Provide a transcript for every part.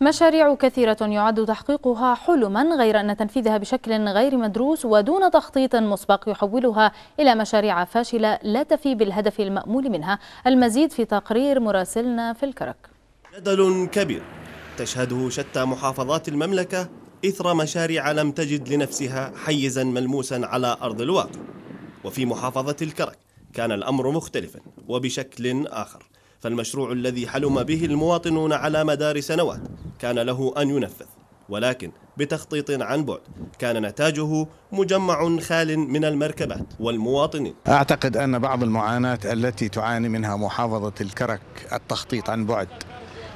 مشاريع كثيرة يعد تحقيقها حلما غير أن تنفيذها بشكل غير مدروس ودون تخطيط مسبق يحولها إلى مشاريع فاشلة لا تفي بالهدف المأمول منها. المزيد في تقرير مراسلنا في الكرك. جدل كبير تشهده شتى محافظات المملكة إثر مشاريع لم تجد لنفسها حيزا ملموسا على أرض الواقع. وفي محافظة الكرك كان الأمر مختلفا وبشكل آخر. فالمشروع الذي حلم به المواطنون على مدار سنوات كان له أن ينفذ ولكن بتخطيط عن بعد كان نتاجه مجمع خال من المركبات والمواطنين. أعتقد أن بعض المعاناة التي تعاني منها محافظة الكرك التخطيط عن بعد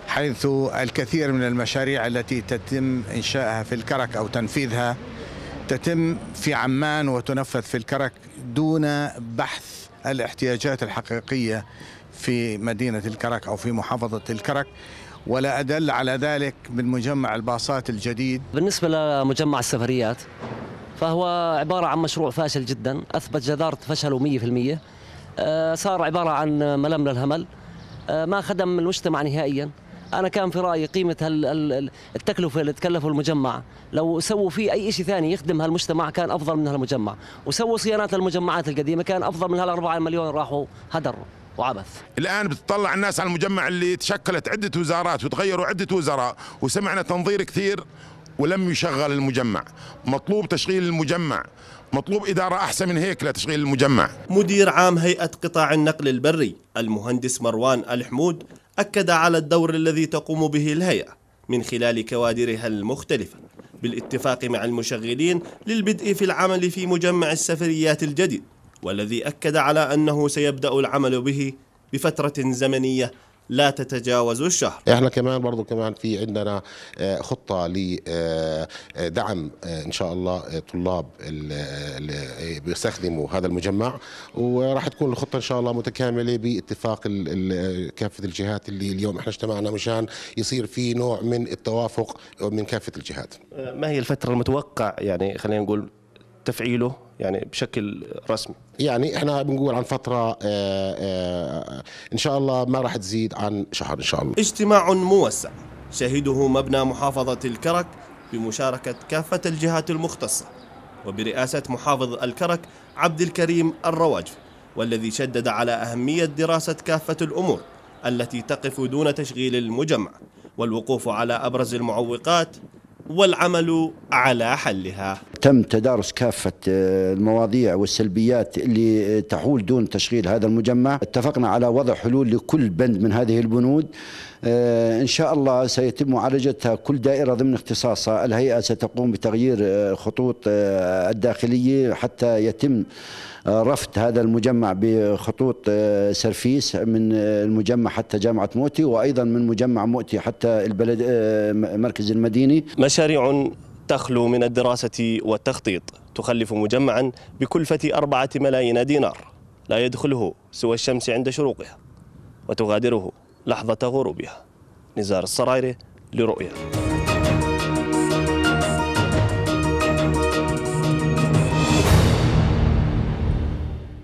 حيث الكثير من المشاريع التي تتم إنشائها في الكرك أو تنفيذها تتم في عمان وتنفذ في الكرك دون بحث الاحتياجات الحقيقية في مدينة الكرك أو في محافظة الكرك ولا أدل على ذلك من مجمع الباصات الجديد. بالنسبة لمجمع السفريات فهو عبارة عن مشروع فاشل جدا أثبت جدارة فشله 100% آه، صار عبارة عن ملم للهمل. آه، ما خدم المجتمع نهائيا. أنا كان في رأيي قيمة التكلفة اللي تكلفوا المجمع. لو سووا فيه أي شيء ثاني يخدم هالمجتمع كان أفضل من هالمجمع. وسووا صيانات للمجمعات القديمة كان أفضل من هال4 مليون راحوا هدر وعبث. الآن بتطلع الناس على المجمع اللي تشكلت عدة وزارات وتغيروا عدة وزراء وسمعنا تنظير كثير ولم يشغل المجمع. مطلوب تشغيل المجمع. مطلوب إدارة أحسن من هيك لتشغيل المجمع. مدير عام هيئة قطاع النقل البري المهندس مروان الحمود أكد على الدور الذي تقوم به الهيئة من خلال كوادرها المختلفة بالاتفاق مع المشغلين للبدء في العمل في مجمع السفريات الجديد. والذي أكد على أنه سيبدأ العمل به بفترة زمنية لا تتجاوز الشهر. إحنا كمان برضو كمان في عندنا آه، خطة لدعم آه، آه، إن شاء الله طلاب اللي بيستخدموا هذا المجمع. وراح تكون الخطة إن شاء الله متكاملة باتفاق كافة الجهات اللي اليوم إحنا اجتمعنا مشان يصير في نوع من التوافق من كافة الجهات. ما هي الفترة المتوقع؟ يعني خلينا نقول تفعيله يعني بشكل رسمي. يعني إحنا بنقول عن فترة آه، آه، إن شاء الله ما راح تزيد عن شهر إن شاء الله. اجتماع موسع شهده مبنى محافظة الكرك بمشاركة كافة الجهات المختصة وبرئاسة محافظ الكرك عبد الكريم الرواجف والذي شدد على أهمية دراسة كافة الأمور التي تقف دون تشغيل المجمع والوقوف على أبرز المعوقات والعمل على حلها. تم تدارس كافة آه، المواضيع والسلبيات اللي تحول دون تشغيل هذا المجمع. اتفقنا على وضع حلول لكل بند من هذه البنود. آه، إن شاء الله سيتم معالجتها كل دائرة ضمن اختصاصها الهيئة ستقوم بتغيير آه، خطوط الداخلية حتى يتم رفت هذا المجمع بخطوط آه، سرفيس من آه، المجمع حتى جامعة موتي وأيضا من مجمع موتي حتى البلد آه، مركز المديني. مشاريع تخلو من الدراسة والتخطيط تخلف مجمعا بكلفة أربعة ملايين دينار. لا يدخله سوى الشمس عند شروقها وتغادره لحظة غروبها. نزار الصرايري لرؤية